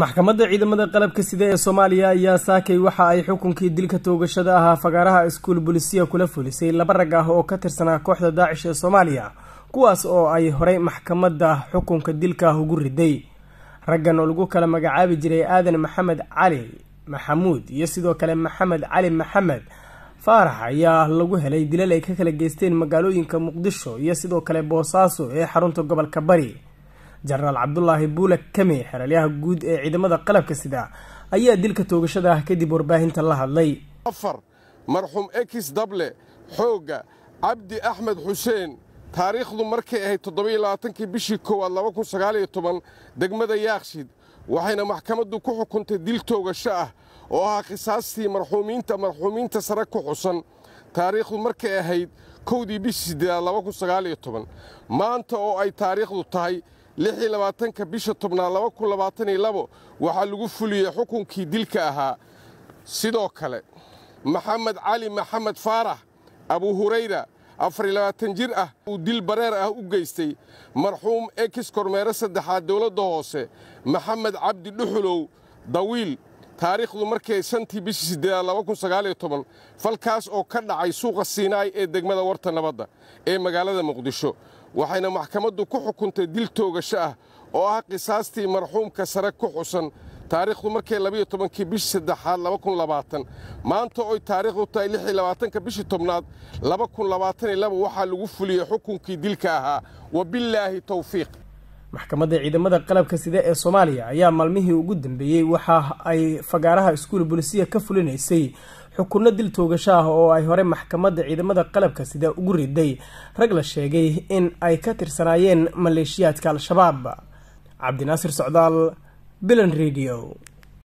maxkamadda ciidamada qalabka sida ee soomaaliya ayaa saakay waxa ay xukunkii dilka toogashada ahaa fagaaraha iskuul bolisiya kula fulisay laba rag ah oo ka tirsanaa kooxda daacish ee soomaaliya kuwaas oo ay horey maxkamadda xukunka dilka ah ugu riday. Raggan oo lagu kala magacaabi jiray aadan maxamed cali maxamuud iyo sidoo kale maxamed cali maxamed faarax ayaa lagu helay dilal ay ka kala geysteen magaalooyinka muqdisho iyo sidoo kale boosaaso ee xarunta gobolka bari jenaraal cabdulaahi buule kame xeralyaha guud ee ciidamada qalabka sida ayaa dilka toogashada ah kadib warbaahinta la hadlay. Afar marxuum ekis dable xoogga cabdi axmed xuseen taariikhdu markay ahayd toddobailabaatankii bishii koowaad degmada yaakshid waxayna maxkamaddu ku xukuntay dil toogasho ah oo ahaa khisaastii marxuumiinta marxuumiinta sare ku xusan. Taariikhdu markay ahayd kowdii bishii toban. Maanta oo ay taariikhdu tahay lixii labaatanka bisha tobnaad waxaa lagu fuliyey xukunkii dilka ahaa. Sidoo kale maxamed cali maxamed faarax abuu hurayra jir ah uu dil bareer ah u geystay. Marxuum ekis kormeere saddexaad dowladda hoose maxamed cabdi dhuxulow dawiil taariikhdu markay shantii bishii siddeedaad laba kun sagaaliyo toban falkaas oo ka dhacay suuqa siinaay ee degmada warta nabadda ee magaalada muqdisho. Waxayna maxkamaddu ku xukuntay dil toogasho ah oo ah qisaastii marxuumka sare ku xusan. Taariikhdu markay labayo tobankii bishii saddexaad laba kun labaatan maanta oy taariikhdu tahay lixii labaatanka bishii tobnaad laba kun labaataniyo laba waxaa lagu fuliyey xukunkii dilka ahaa. Wabillaahi towfiiq maxkamadda ciidamada qalabka sida ee soomaaliya ayaa maalmihii ugu dambeeyey waxa ay fagaaraha iskuul bolisiya ka fulinaysay xukunno dil toogasho ah oo ay hore maxkamadda ciidamada qalabka sida ugu riday. Rag la sheegay in ay ka tirsanaayeen maleeshiyaadka al-shabaab. Cabdinaasir socdaal bilan radio